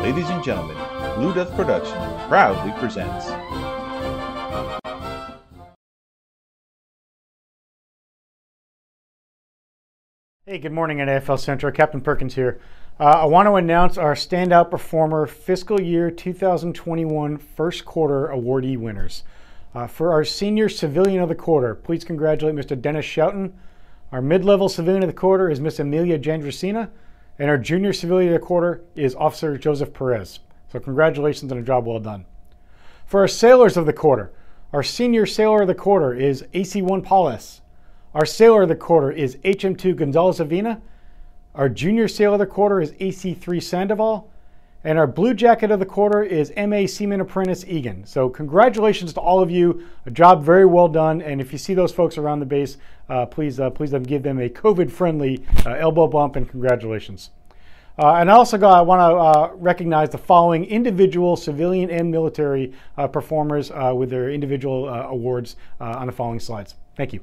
Ladies and gentlemen, Blue Death Production proudly presents. Hey, good morning at NAF El Centro. Captain Perkins here. Uh, I want to announce our Standout Performer Fiscal Year 2021 First Quarter Awardee winners. Uh, for our Senior Civilian of the Quarter, please congratulate Mr. Dennis Shoughton. Our Mid-Level Civilian of the Quarter is Miss Amelia Jandrasina. And our Junior Civilian of the Quarter is Officer Joseph Perez. So congratulations on a job well done. For our Sailors of the Quarter, our Senior Sailor of the Quarter is AC1 Paulus. Our Sailor of the Quarter is HM2 Gonzalez Avina. Our Junior Sailor of the Quarter is AC3 Sandoval. And our Blue Jacket of the Quarter is MA Seaman Apprentice Egan. So congratulations to all of you. A job very well done. And if you see those folks around the base, uh, please, uh, please give them a COVID-friendly uh, elbow bump and congratulations. Uh, and I also got, I want to uh, recognize the following individual civilian and military uh, performers with their individual awards on the following slides. Thank you.